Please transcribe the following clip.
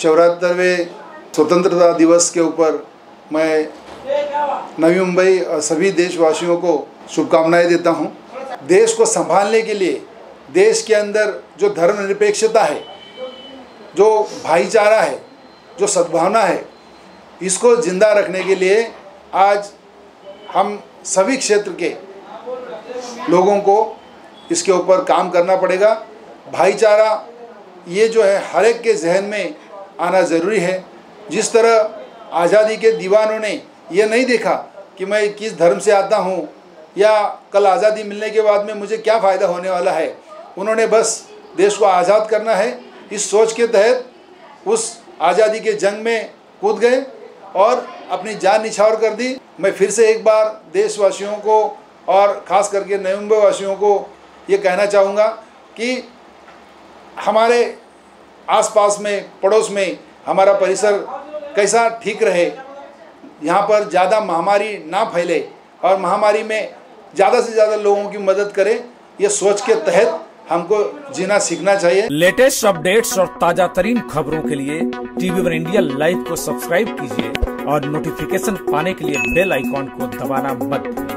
चौहत्तरवें स्वतंत्रता दिवस के ऊपर मैं नवी मुंबई और सभी देशवासियों को शुभकामनाएँ देता हूँ। देश को संभालने के लिए, देश के अंदर जो धर्मनिरपेक्षता है, जो भाईचारा है, जो सद्भावना है, इसको ज़िंदा रखने के लिए आज हम सभी क्षेत्र के लोगों को इसके ऊपर काम करना पड़ेगा भाईचारा ये जो है हर एक के जहन में आना ज़रूरी है। जिस तरह आज़ादी के दीवानों ने यह नहीं देखा कि मैं किस धर्म से आता हूँ या कल आज़ादी मिलने के बाद में मुझे क्या फ़ायदा होने वाला है, उन्होंने बस देश को आज़ाद करना है। इस सोच के तहत उस आज़ादी के जंग में कूद गए और अपनी जान निछावर कर दी। मैं फिर से एक बार देशवासियों को और ख़ास करके मुंबई वासियों को ये कहना चाहूँगा कि हमारे आसपास में, पड़ोस में हमारा परिसर कैसा ठीक रहे, यहाँ पर ज़्यादा महामारी ना फैले और महामारी में ज़्यादा से ज़्यादा लोगों की मदद करें, ये सोच के तहत हमको जीना सीखना चाहिए। लेटेस्ट अपडेट्स और ताज़ा तरीन खबरों के लिए टीवी वन इंडिया लाइव को सब्सक्राइब कीजिए और नोटिफिकेशन पाने के लिए बेल आइकॉन को दबाना मत भूलिए।